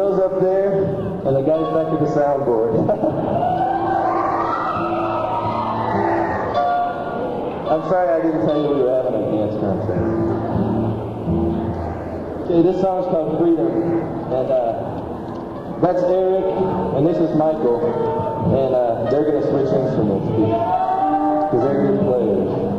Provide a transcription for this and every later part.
girls up there and the guys back at the soundboard. I'm sorry I didn't tell you we were having a dance contest. Okay, this song's called Freedom. And uh, that's Eric, and this is Michael. And uh, they're going to switch instruments because they're good players.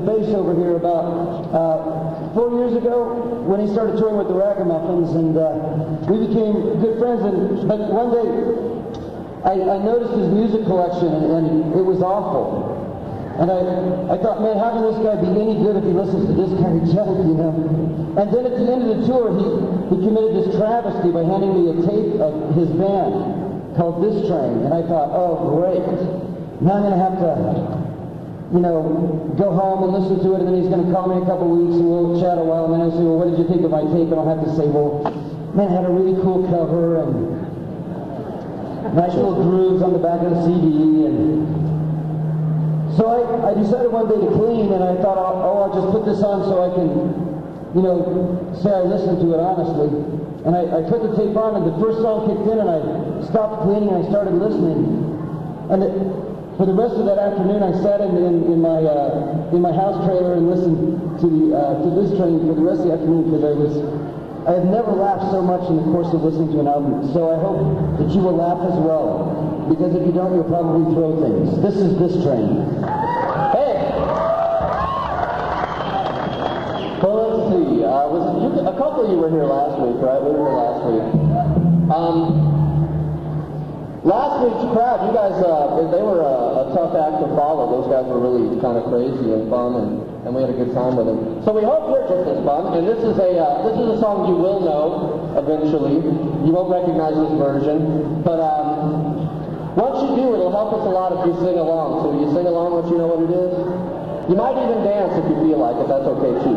Bass over here, about uh, four years ago when he started touring with the Ragamuffins, and uh, we became good friends. And but one day, I, I noticed his music collection, and, and it was awful. And I, I thought, man, how can this guy be any good if he listens to this kind of junk, you know? And then at the end of the tour, he, he committed this travesty by handing me a tape of his band called This Train. And I thought, oh, great. Now I'm going to have to, you know, go home and listen to it, and then he's going to call me in a couple weeks, and we'll chat a while, and then I'll say, well, what did you think of my tape? And I'll have to say, well, man, it had a really cool cover, and nice little grooves on the back of the CD, and so I, I decided one day to clean, and I thought, oh, oh, I'll just put this on so I can, you know, say I listened to it honestly. And I, I put the tape on, and the first song kicked in, and I stopped cleaning, and I started listening. And it, for the rest of that afternoon, I sat in, in, in my uh, in my house trailer and listened to the uh, to this train for the rest of the afternoon because I was I have never laughed so much in the course of listening to an album. So I hope that you will laugh as well. Because if you don't, you'll probably throw things. This is this train. Hey! Well, let's see. Uh, was you, a couple of you were here last week, right? We were here last week. Um, last week's crowd, you guys, uh, they were a, a tough act to follow. Those guys were really kind of crazy and fun, and, and we had a good time with them. So we hope you're just as fun. And this is a uh, this is a song you will know eventually. You won't recognize this version, but um, once you do, it'll help us a lot if you sing along. So you sing along once you know what it is? You might even dance if you feel like it. That's okay too.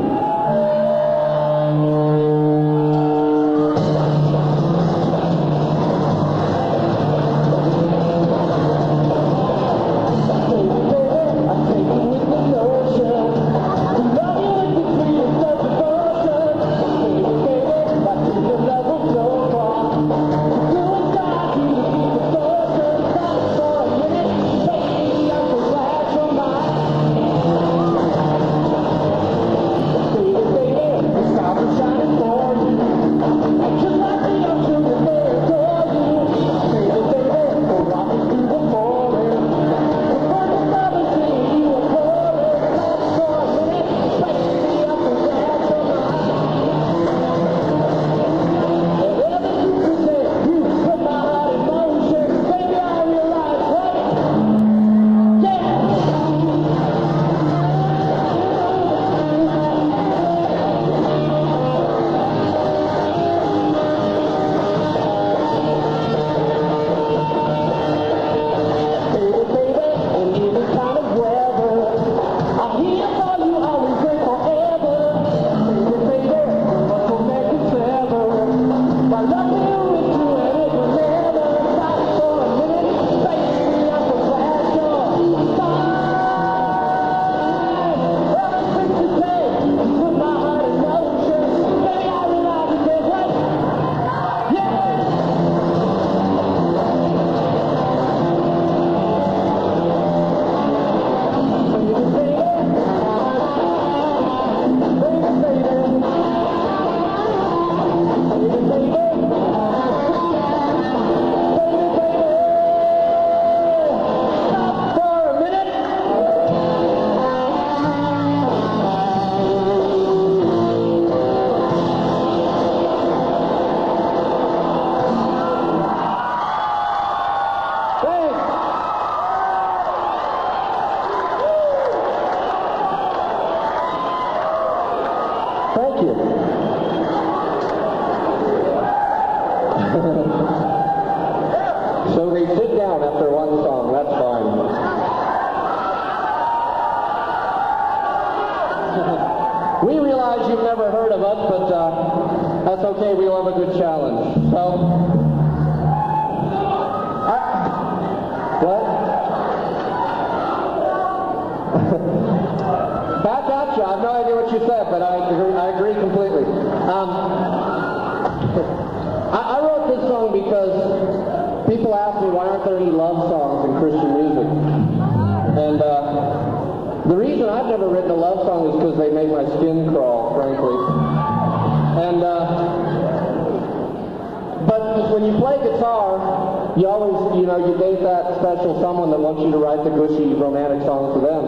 You always, you know, you date that special someone that wants you to write the gushy romantic song for them.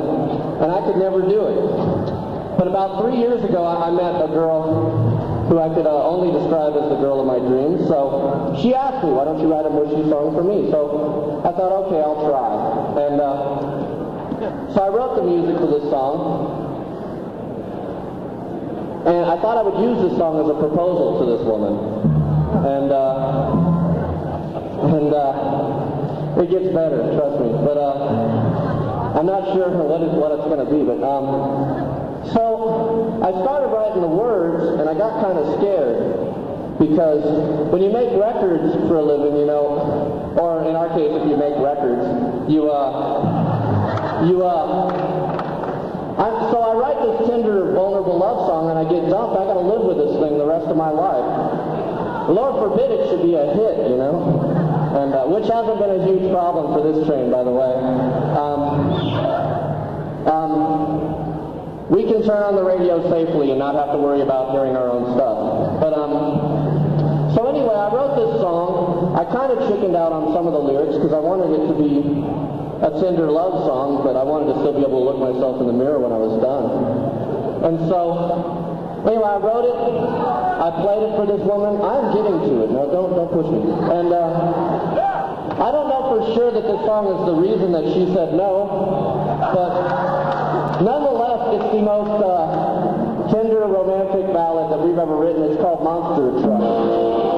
And I could never do it. But about three years ago, I, I met a girl who I could uh, only describe as the girl of my dreams. So she asked me, why don't you write a mushy song for me? So I thought, okay, I'll try. And uh, so I wrote the music for this song. And I thought I would use this song as a proposal to this woman. And, uh, and, uh, it gets better, trust me. But, uh, I'm not sure what, it, what it's going to be, but, um, so I started writing the words, and I got kind of scared. Because when you make records for a living, you know, or in our case, if you make records, you, uh, you, uh, I'm, so I write this tender, vulnerable love song, and I get dumped. I got to live with this thing the rest of my life. Lord forbid it should be a hit, you know, and uh, which hasn't been a huge problem for this train, by the way. Um, um, we can turn on the radio safely and not have to worry about hearing our own stuff. But um, so anyway, I wrote this song. I kind of chickened out on some of the lyrics because I wanted it to be a tender love song, but I wanted to still be able to look myself in the mirror when I was done. And so, anyway, I wrote it. I played it for this woman. I'm getting to it. No, don't don't push me. And uh, I don't know for sure that this song is the reason that she said no, but nonetheless, it's the most uh, tender romantic ballad that we've ever written. It's called Monster Truck.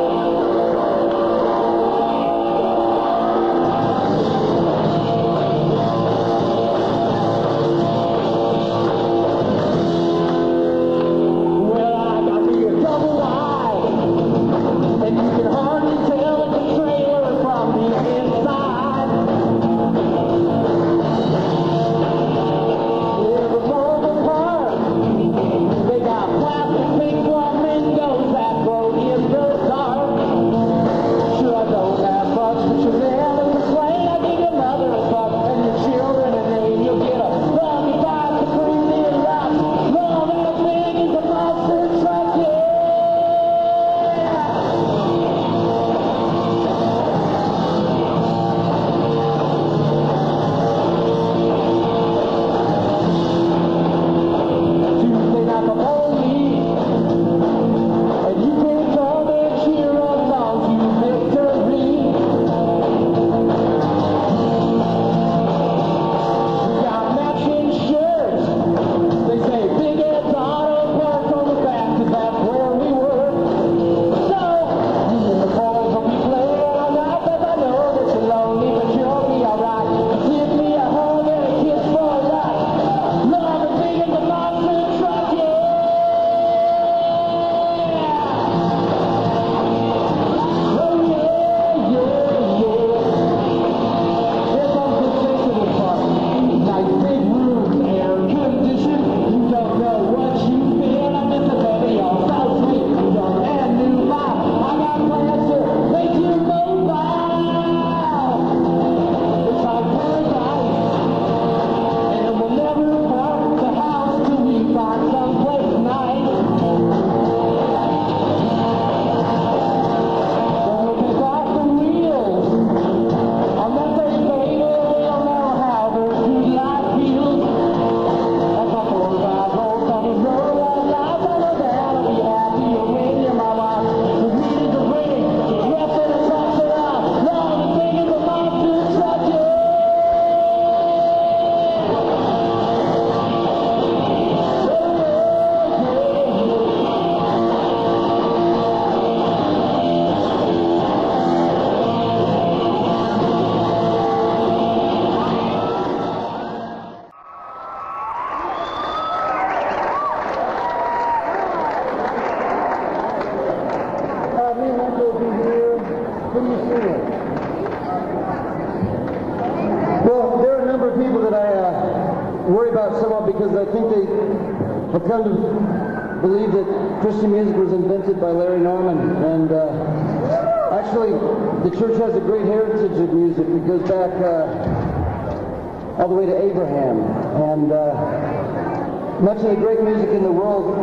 By Larry Norman. And uh, actually, the church has a great heritage of music. It goes back uh, all the way to Abraham. And uh, much of the great music in the world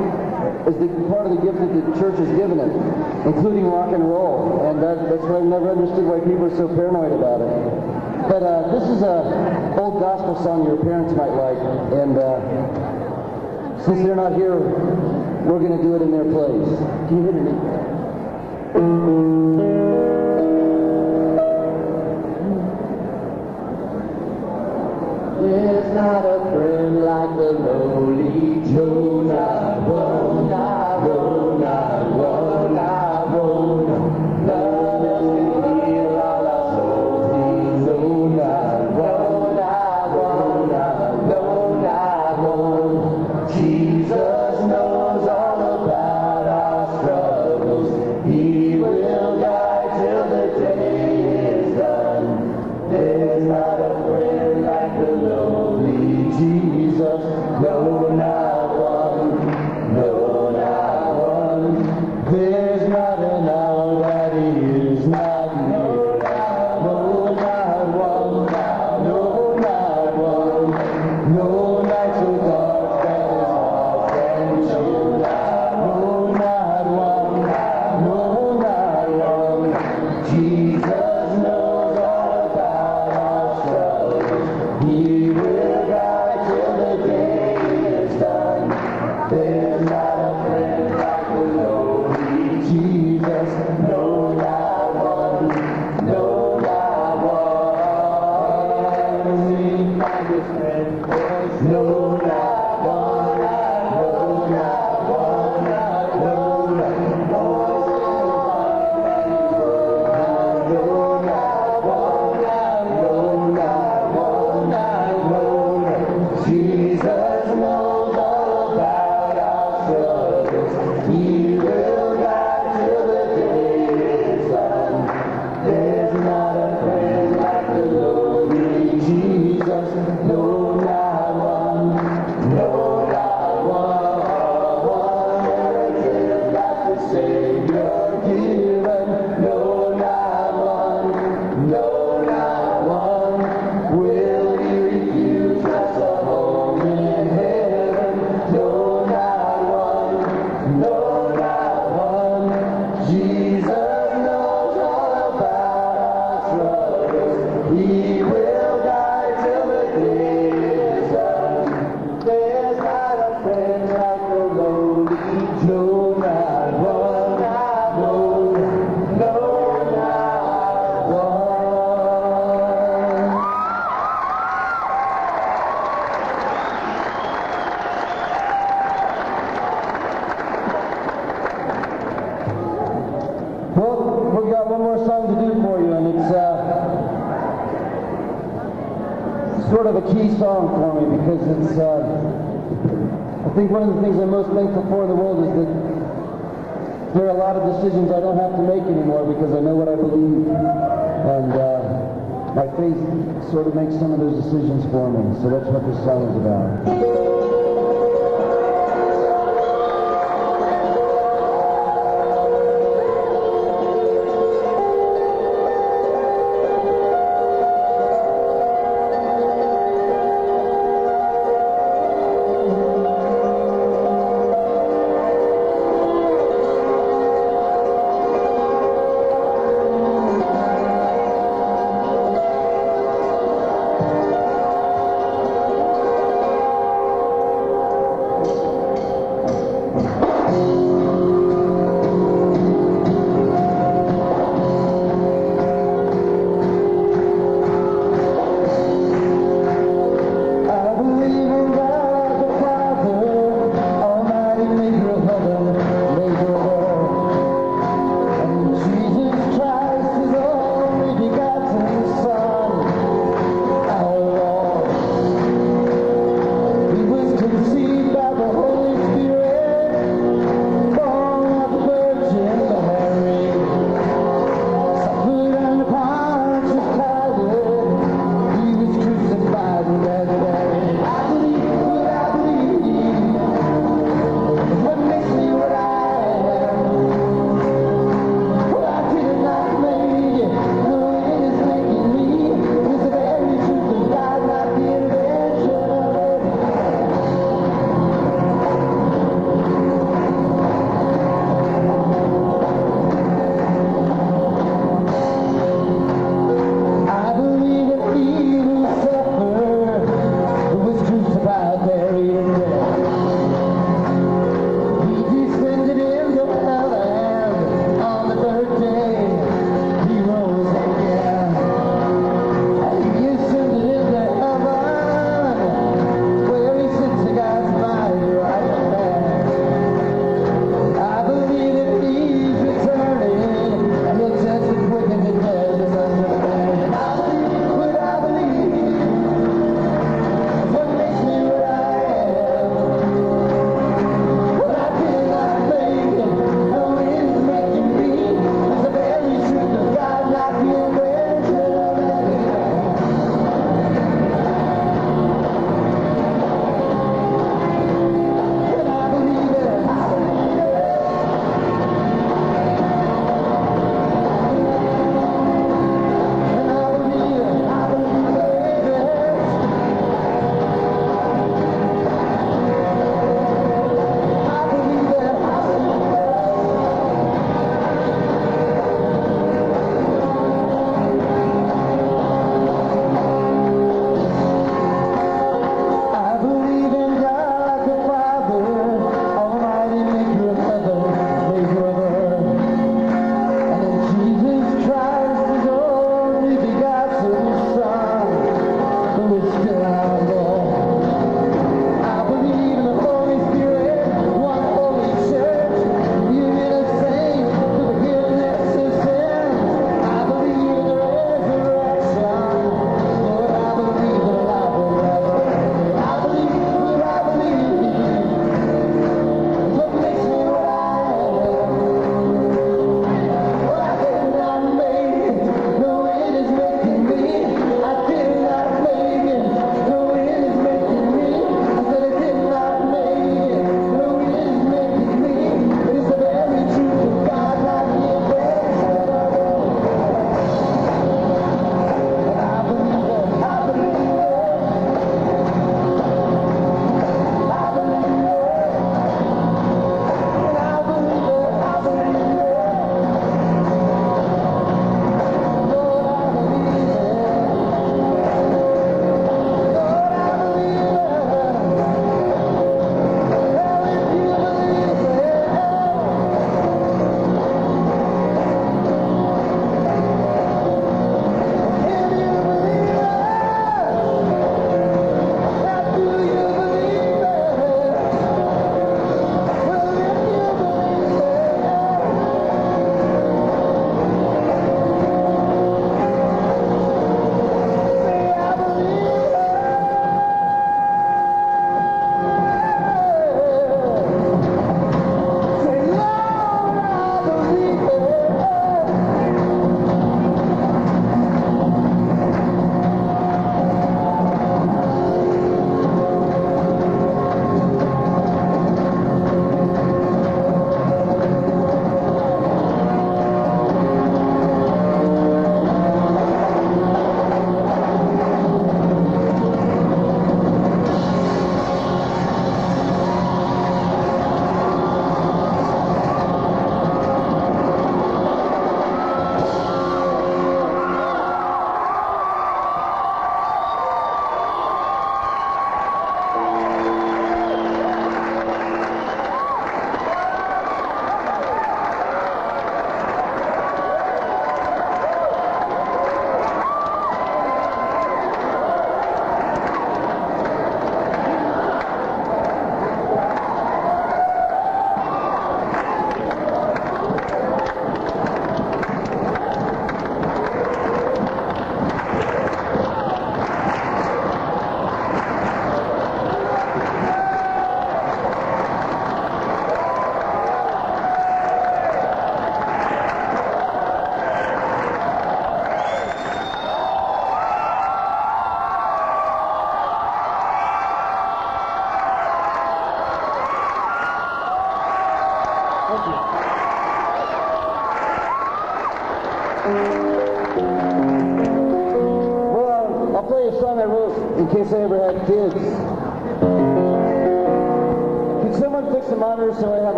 is the part of the gift that the church has given it, including rock and roll. And that, that's why I've never understood why people are so paranoid about it. But uh, this is a old gospel song your parents might like, and uh, since they're not here, we're going to do it in their place. Can you hit it? There's not a friend like the lowly Jonah. Song for me because it's. Uh, I think one of the things I'm most thankful for in the world is that there are a lot of decisions I don't have to make anymore because I know what I believe, and uh, my faith sort of makes some of those decisions for me. So that's what this song is about.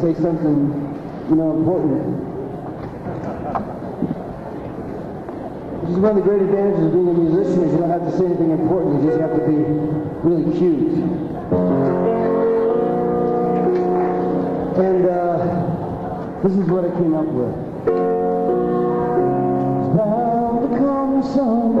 Say something, you know, important. Which is one of the great advantages of being a musician is you don't have to say anything important. You just have to be really cute. And uh, this is what I came up with. It's bound to come some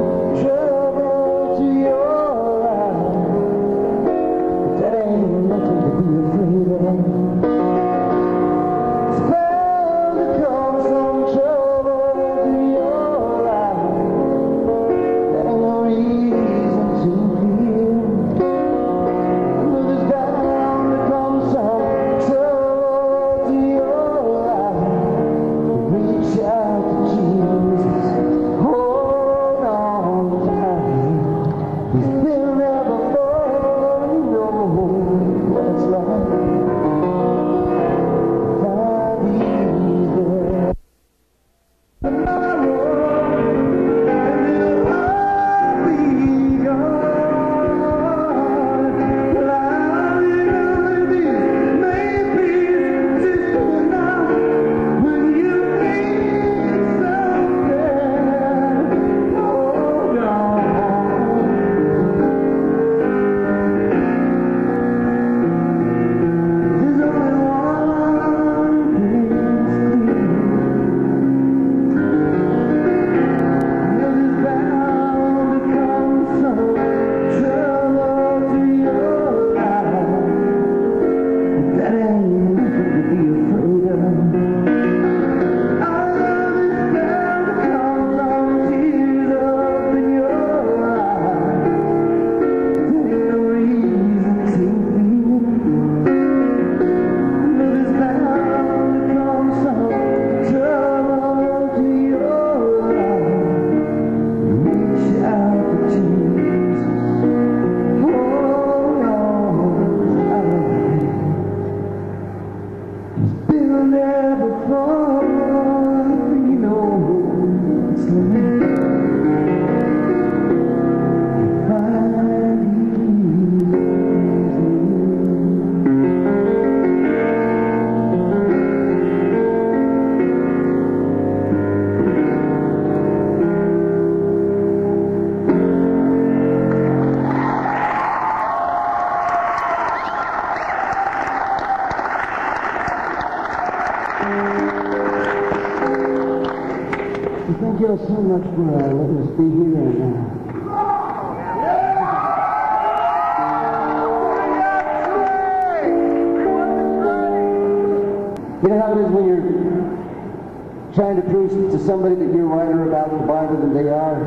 somebody that you're righter about the Bible than they are?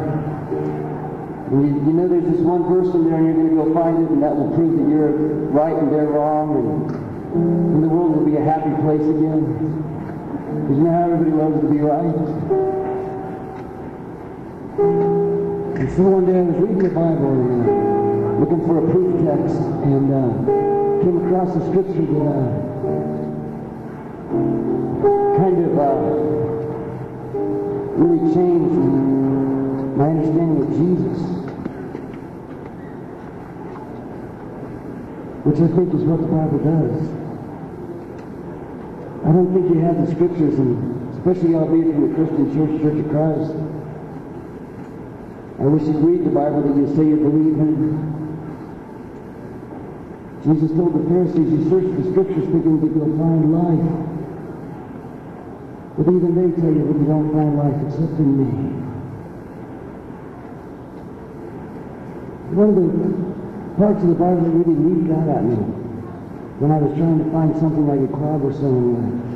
You, you know there's this one verse in there and you're going to go find it and that will prove that you're right and they're wrong and, and the world will be a happy place again. Because you know how everybody loves to be right? And so one day I was reading the Bible and uh, looking for a proof text and uh, came across a scripture that uh, Which I think is what the Bible does. I don't think you have the scriptures, and especially albeit from the Christian Church, Church of Christ. I wish you'd read the Bible that you say you believe in. Jesus told the Pharisees, you search the scriptures thinking that you'll find life. But even they tell you that you don't find life except in me. One of the parts of the Bible that really leaped out at me when I was trying to find something I could clobber someone with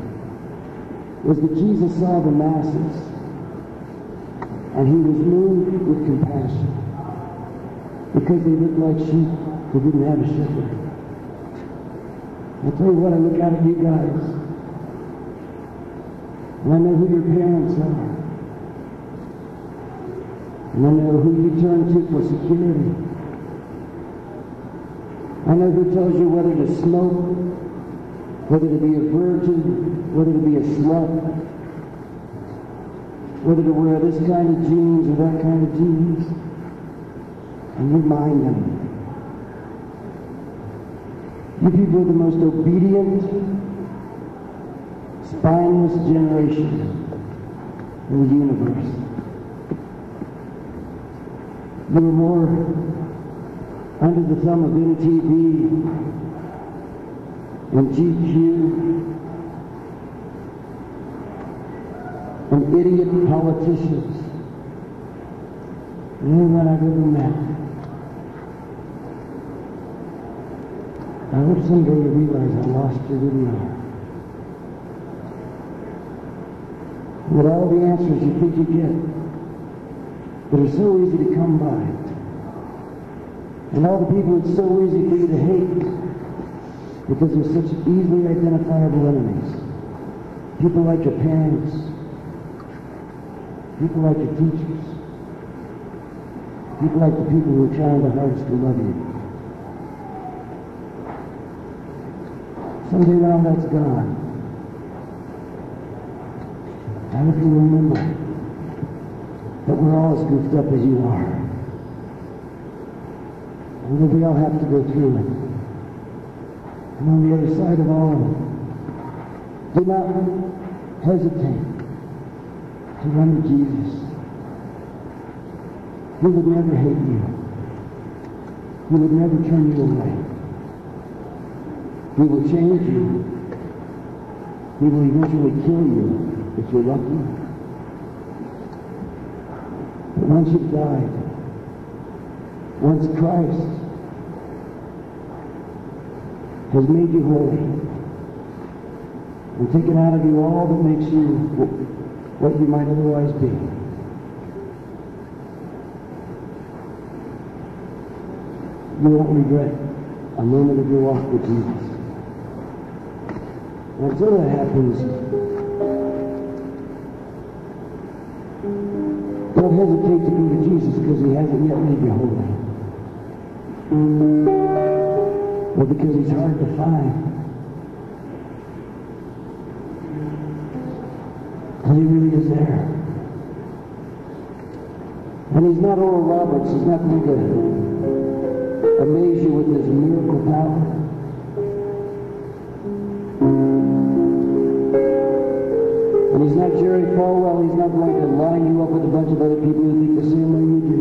was that Jesus saw the masses and he was moved with compassion because they looked like sheep who didn't have a shepherd. I tell you what, I look out at you guys, and I know who your parents are. And I know who you turn to for security. I know who tells you whether to smoke, whether to be a virgin, whether to be a slut, whether to wear this kind of jeans or that kind of jeans. And you mind them. If You people are the most obedient, spineless generation in the universe. You were more under the thumb of MTV and GQ and idiot politicians anyone I've ever met. I hope someday you realize how lost you really are. With all the answers you think you get that are so easy to come by, and all the people it's so easy for you to hate because they're such easily identifiable enemies. People like your parents, people like your teachers, people like the people who are trying the hardest to love you. Someday when all that's gone, I hope you remember that we're all as goofed up as you are. And we all have to go through it. And on the other side of all of it, do not hesitate to run to Jesus. He would never hate you. He would never turn you away. He will change you. He will eventually kill you if you're lucky. But once you've died, once Christ has made you holy and taken out of you all that makes you what you might otherwise be, you won't regret a moment of your walk with Jesus. And until that happens, don't hesitate to be with Jesus because he hasn't yet made you holy. Or because he's hard to find. Because he really is there. And he's not Oral Roberts. He's not going to amaze you with his miracle power. And he's not Jerry Falwell. He's not going to line you up with a bunch of other people who think the same way you do.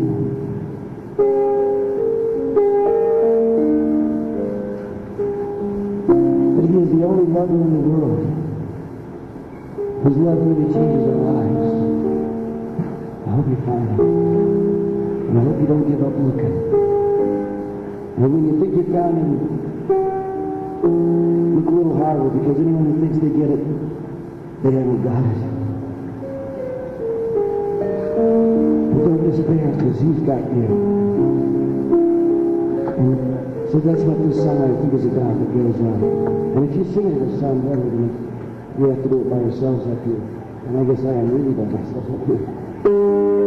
Lover in the world whose love really changes our lives. I hope you find him. And I hope you don't give up looking. And when you think you found him, look a little harder because anyone who thinks they get it, they haven't got it. But don't despair because he's got you. And so that's what this song I think is about that goes on. Uh, and if you sing it, it'll sound better than if you have to do it by yourselves up here. And I guess I am really by myself up here.